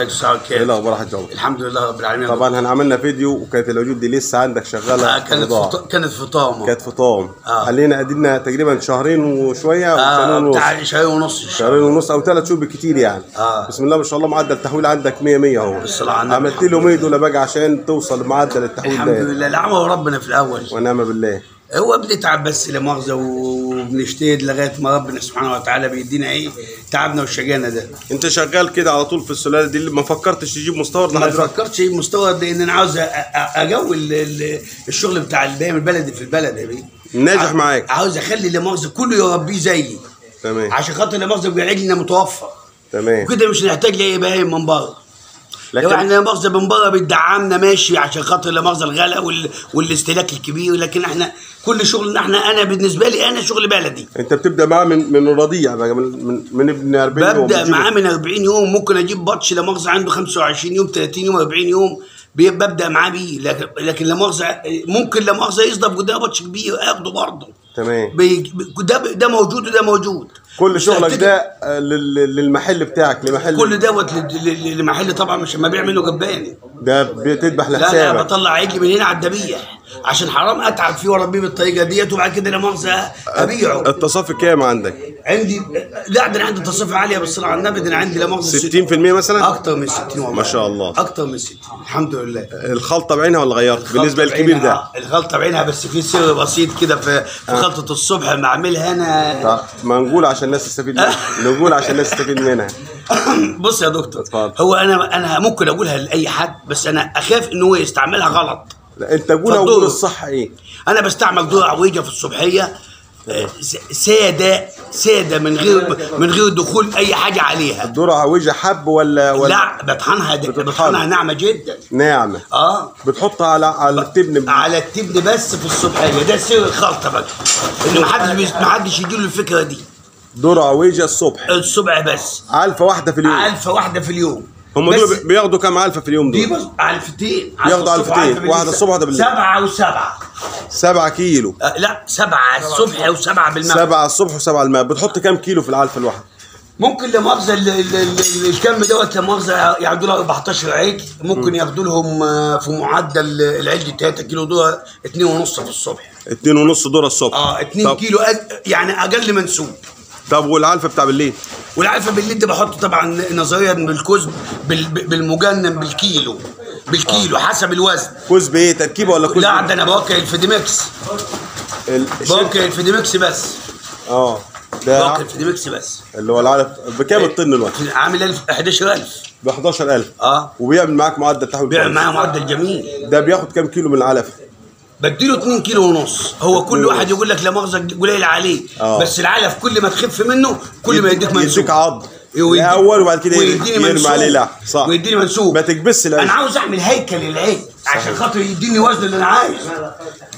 إيه الأخبار حاج عمر الحمد لله رب العالمين. طبعا إحنا عملنا فيديو وكانت العجول دي لسه عندك شغالة آه كانت. فط... كانت فطامه كانت فطام آه. علينا ادينا تقريبا شهرين وشوية آه شهرين ونص. بتاع شهرين ونص شهرين ونص أو ثلاث شهور بالكتير يعني. آه. بسم الله ما شاء الله معدل التحويل عندك 100 100 أهو. بالصلاة على النبي. عملت له 100 دول بقى عشان توصل لمعدل التحويل الحمد لله. العمى ربنا في الأول. ونعم بالله. هو بنتعب بس لا مؤاخذه وبنجتهد لغاية ما ربنا سبحانه وتعالى بيدينا إيه؟ تعبنا وشجانا ده. أنت شغال كده على طول في السلالة دي اللي ما فكرتش تجيب مستورد ما؟ فكرتش مستوى لأن أنا عاوز اجو ال- ال- الشغل بتاع البايم البلدي في البلد يا بيه. ناجح معاك. عاوز أخلي لا مؤاخذة كله يربيه زيي. تمام. عشان خاطر لا مؤاخذة يبقى عجلنا متوفر. تمام. وكده مش نحتاج لأي بايم من بره. لو لكن إحنا لا مؤاخذه من برة بتدعمنا ماشي عشان خاطر لا مؤاخذه الغلا وال... والاستهلاك الكبير لكن إحنا كل شغلنا إحنا أنا بالنسبة لي أنا شغل بلدي. أنت بتبدأ معاه من من الرضيع من من, من ابن 40 يوم. ببدأ. معاه من 40 يوم ممكن أجيب بطش لا مؤاخذه عنده 25 يوم 30 يوم 40 يوم ببدأ معاه بيه. لكن لكن لا مؤاخذه ممكن لا مؤاخذه يصدف قدام بطش كبير أخده برضه. تمام. بي... ده ده موجود وده موجود. كل شغلك ده آه، لل- للمحل بتاعك لمحل كل دوت ل- ل- لمحل طبعا مش ما بيع منه جباني. ده بتذبح لا لا لحسابك. بطلع عجلي من هنا على الذبيح عشان حرام أتعب فيه وأربيه بالطريقة ديت وبعد كده لا مؤاخذة أبيعه. التصافي كام عندك؟ عندي لا ده أنا عندي تصرف عالية بالصلاه على النبي ده أنا عندي لا مؤاخذة 60% مثلا؟ أكتر من 60 والله ما شاء الله. أكتر من 60 الحمد لله الخلطه بعينها ولا غيرت؟ بالنسبة للكبير ده الخلطه بعينها بس في سر بسيط كده في في خلطة الصبح بعملها أنا طب ما نقول عشان الناس تستفيد منها نقول عشان الناس تستفيد منها بص يا دكتور اتفضل. هو أنا أنا ممكن أقولها لأي حد بس أنا أخاف ان هو يستعملها غلط لا أنت قول الصح إيه؟ أنا بستعمل ذره عويجه في الصبحية آه، سادة سادة من غير من غير دخول أي حاجة عليها. الذرة عويجه حب ولا ولا لا بطحنها. بطحنها ناعمة جدا. ناعمة. آه. بتحطها على على التبن. على التبن بس في الصبحيه ده سر الخلطة بقى. ان محدش محدش يديله الفكرة دي. ذرة عويجه الصبح. الصبح بس. علفه واحدة في اليوم. علفه واحدة في اليوم. هم دول بياخدوا كام علفه في اليوم دي دول؟ بس علفتين ياخدوا علفتين،. واحدة الصبح واحدة بالليل. سبعة وسبعة 7 كيلو آه لا سبعة الصبح وسبعة بالمغرب سبعة الصبح وسبعة الماء بتحط كام كيلو في العلفه الواحده؟ ممكن لا ال- الكم دوت لا مؤاخذه ياخدوا لها 14 عجل ممكن ياخدوا لهم آه، في معدل العجل 3 كيلو دول 2 ونص في الصبح اتنين ونص ذره الصبح آه 2 طب, كيلو أج- يعني أقل منسوب طب والعلفه بتاع بالليل؟ والعلفه بالليل ده بحطه طبعا نظريا بالكزب بال- بالمجنن بالكيلو. بالكيلو حسب الوزن. كوز بإيه؟ تركيبة ولا كوز لا ده أنا بوكل الفيديمكس ال- بوكل الفيديمكس بس. آه. ده بوكل الفيديمكس بس. اللي هو العلف بكام الطن دلوقتي؟ عامل 1000 11000 ب 11000 آه. وبيعمل معاك معدل تحويل بيع كويس. معاه معدل جميل. ده بياخد كام كيلو من العلف؟ بديله 2 كيلو ونص. هو كل واحد يقول لك لا مؤاخذة قليل عليه. آه. بس العلف كل ما تخف منه كل ما يديك منسوب. يديك عض. الأول وبعد كده ويديني يرمي منسوب. عليه لحم صح. ويديني منسوب. ما تكبسش العيش. أنا عاوز أعمل هيكل للعين عشان خاطر يديني وزن اللي أنا عايز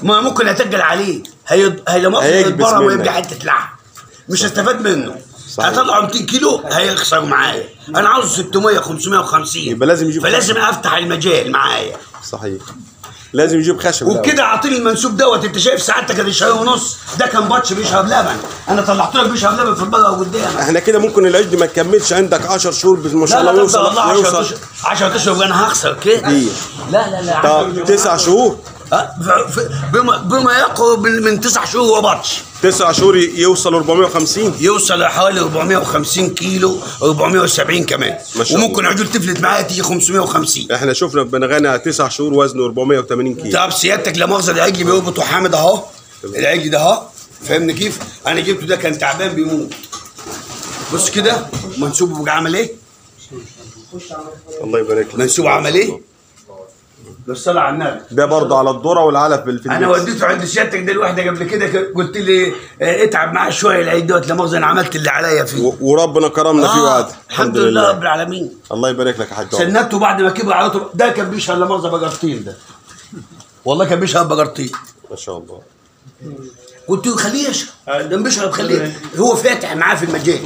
ما ممكن اتجل عليه. هي هي منك. ويبقى حتة لحم مش هستفاد منه. صحيح. هطلعه 200 كيلو هيخسر معايا. أنا عاوز 600 550 يبقى لازم يجيب فلازم أفتح المجال معايا. صحيح. لازم يجيب خشب. وبكده أعطيني المنسوب دوت. أنت شايف سعادتك ادي شهر ونص ده كان بطش بيشرب لبن. أنا طلعت لك بيشرب لبن في البقره قدامك إحنا كده ممكن العجل ما تكملش عندك 10 شهور بس ما شاء الله يوصل والله 10 يوصل اشهر 10 اشهر وأنا هخسر كده دي. لا لا لا طب تسع شهور؟ بما بما يقرب من, تسع شهور وبطش تسع شهور يوصل 450 يوصل لحوالي 450 كيلو 470 كمان. وممكن عجول تفلت معايا تيجي 550 إحنا شفنا بنغني على تسع شهور وزنه 480 كيلو. طب سيادتك لا مؤاخذة العجل بيربط وحامد اهو. العجل ده اهو. فاهمني كيف؟ أنا جبته ده كان تعبان بيموت. بص كده. منسوبه عمل إيه؟ الله يبارك لك. منسوبه عمل إيه؟ بالصلاه على النبي. ده برضه على الذرة والعلف بالفيديو أنا وديته عند سيادتك ده الواحده قبل كده قلت لي آه، اتعب معاه شوية العيد دوت لا مؤاخذه أنا عملت اللي عليا فيه. وربنا كرمنا فيه وعد الحمد لله رب العالمين. الله يبارك لك يا حاج. سنته بعد ما كبر على طول. ده كان بيشهر لا مؤاخذه بقرتين ده. والله كان بيشهر بقرتين ما شاء الله. قلت له خليه يشرب. ده بيشرب خليه. هو فاتح معاه في المجال.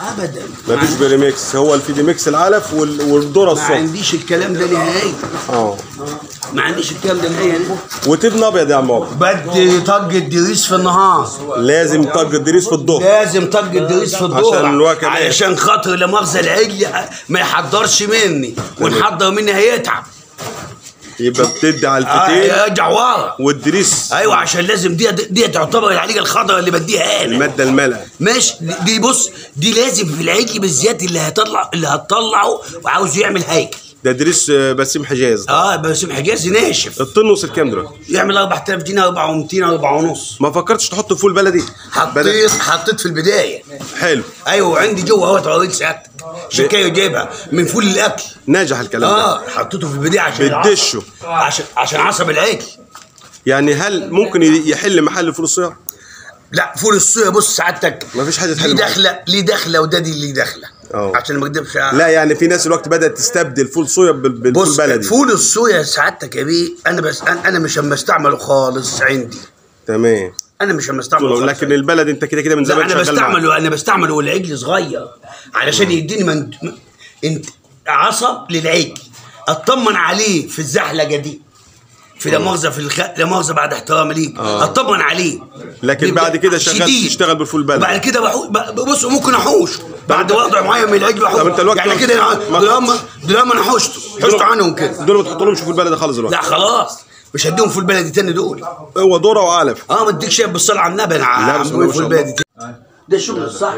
ابدا. ما فيش بريميكس هو الفيديميكس العلف وال- والذره ما الصبح عنديش الكلام ده نهائي. آه. ما عنديش الكلام ده أنا. وتبن ابيض يا عم عمر بدي طق الدريس في النهار. لازم طق الدريس في الظهر لازم طق الدريس في الظهر عشان الوكل إيه؟ علشان خاطر لا مؤاخذه العجل ما يحضرش مني. ونحضر مني هيتعب. يبقى بتدي على آه الفتيل يرجع ورا والدريس أيوه عشان لازم دي دي تعتبر العليقه الخضراء اللي بديها أنا المادة الملأ. ماشي. دي بص دي لازم في العجل بالذات اللي هتطلع اللي هتطلعه وعاوز يعمل هيكل. ده دريس آه، برسيم حجازي. آه بس حجازي ناشف. الطن وصل كام دلوقتي؟ يعمل 4000 جنيه 4200 4 ونص ما فكرتش تحط فول بلدي؟ حطيت حطيت في البداية. حلو. أيوه وعندي جوه اهوت اوريك ساعتك شكايه جايبها من فول الأكل. ناجح الكلام ده. آه حطيته في البداية عشان بتدشه. عشان عشان عصب العجل يعني هل ممكن يحل محل فول الصيام؟ لا فول الصويا بص سعادتك. مفيش حاجة تحل ليه. داخله ليه داخله وده دي اللي داخله آه. عشان ما اكدبش لا يعني في ناس الوقت بدأت تستبدل فول صويا بال- بالفول بص بلدي. فول الصويا سعادتك يا بيه أنا بس أنا مش اما استعمله خالص عندي. تمام. أنا مش خالص. لكن البلد أنت كده كده من زمان أنا. بستعمله أنا بستعمله والعجل صغير علشان يديني من... انت عصب للعجل. أطمن عليه في الزحلقة دي في لا مؤاخذه في الخ... لا مؤاخذه بعد احترامي ليك آه. أطمن عليه. لكن بعد كده شغال-. تشتغل بالفول بلدي. وبعد كده بحو... بص ممكن أحوش. بعد وضع معين من العجل بحوش. طب أنت الوقت يعني كده دول أنا حوشته. حوشته عنهم كده. دول ما تحطلهمش فول بلدي خالص دلوقتي. لا خلاص. مش هديهم فول بلدي تاني دول. هو ذره وعلف آه ما اديك شايف بالصلاه على النبي أنا الله. بلدي ده الشغل الصح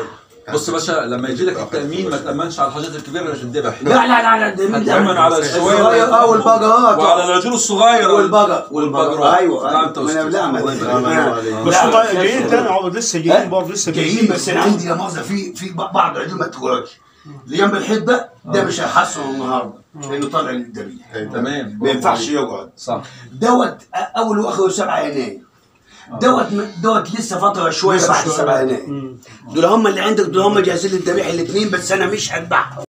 بص يا باشا لما يجي لك التأمين ما تأمنش على الحاجات الكبيرة اللي تتذبح لا لا لا لا؟ هتأمن على الصغير آه والبقرات وعلى الرجل الصغير. والبقر والبقرات أيوه لا انت أستاذ. لا ما- الله يبارك. بس هم جايين تاني لسه جايين برضه لسه جايين بس أنا عندي لا مؤاخذه في في بعض عدول ما تقولش اللي جنب الحيط ده ده مش هيحصل النهارده. لأنه طالع للذبيح تمام. ما ينفعش يقعد. صح. دوت أول وآخر 7 يناير دوت دوت لسه فترة شوية بعد 7 يناير دول هم اللي عندك دول هم جاهزين للذبيح الاثنين بس أنا مش هذبحهم.